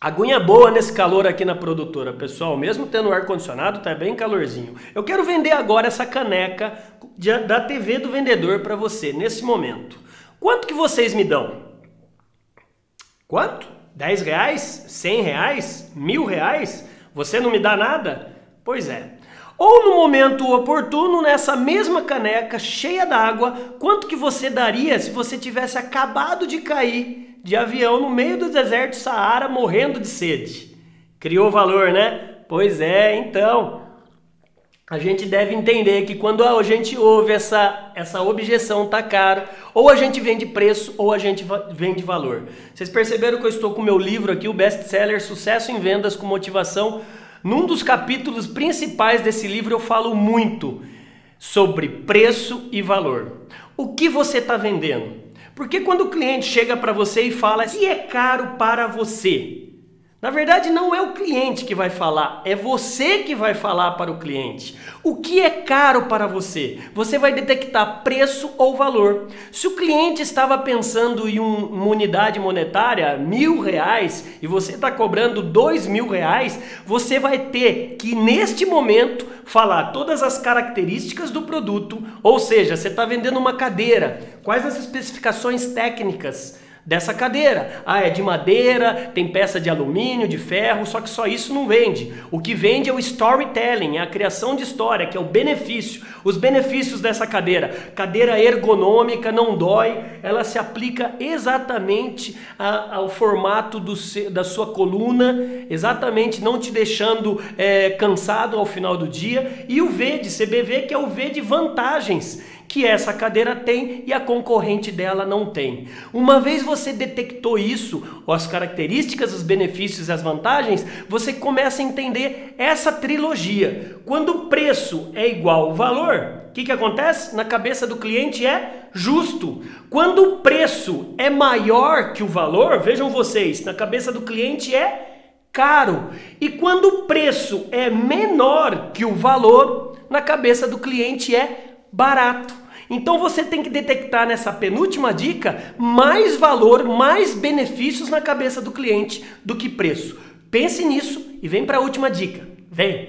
Aguinha boa nesse calor aqui na produtora, pessoal. Mesmo tendo ar condicionado, tá bem calorzinho. Eu quero vender agora essa caneca da TV do vendedor para você nesse momento. Quanto que vocês me dão? Quanto? 10 reais? 100 reais? Mil reais? Você não me dá nada? Pois é. Ou no momento oportuno, nessa mesma caneca cheia d'água, quanto que você daria se você tivesse acabado de cair de avião no meio do deserto Saara morrendo de sede. Criou valor, né? Pois é, então. A gente deve entender que quando a gente ouve essa, essa objeção tá caro, ou a gente vende preço ou a gente vende valor. Vocês perceberam que eu estou com o meu livro aqui, o best-seller Sucesso em Vendas com Motivação. Num dos capítulos principais desse livro eu falo muito sobre preço e valor. O que você está vendendo? Porque quando o cliente chega para você e fala que é caro para você, na verdade, não é o cliente que vai falar, é você que vai falar para o cliente. O que é caro para você? Você vai detectar preço ou valor. Se o cliente estava pensando em um, uma unidade monetária, mil reais, e você está cobrando dois mil reais, você vai ter que, neste momento, falar todas as características do produto, ou seja, você está vendendo uma cadeira, quais as especificações técnicas dessa cadeira. Ah, é de madeira, tem peça de alumínio, de ferro, só que só isso não vende. O que vende é o storytelling, é a criação de história, que é o benefício. Os benefícios dessa cadeira. Cadeira ergonômica, não dói, ela se aplica exatamente a, ao formato do, da sua coluna, exatamente não te deixando é, cansado ao final do dia. E o V de CBV, que é o V de vantagens que essa cadeira tem e a concorrente dela não tem. Uma vez você detectou isso, as características, os benefícios e as vantagens, você começa a entender essa trilogia. Quando o preço é igual ao valor, o que, que acontece? Na cabeça do cliente é justo. Quando o preço é maior que o valor, vejam vocês, na cabeça do cliente é caro. E quando o preço é menor que o valor, na cabeça do cliente é barato. Então você tem que detectar nessa penúltima dica mais valor, mais benefícios na cabeça do cliente do que preço. Pense nisso e vem para a última dica. Vem!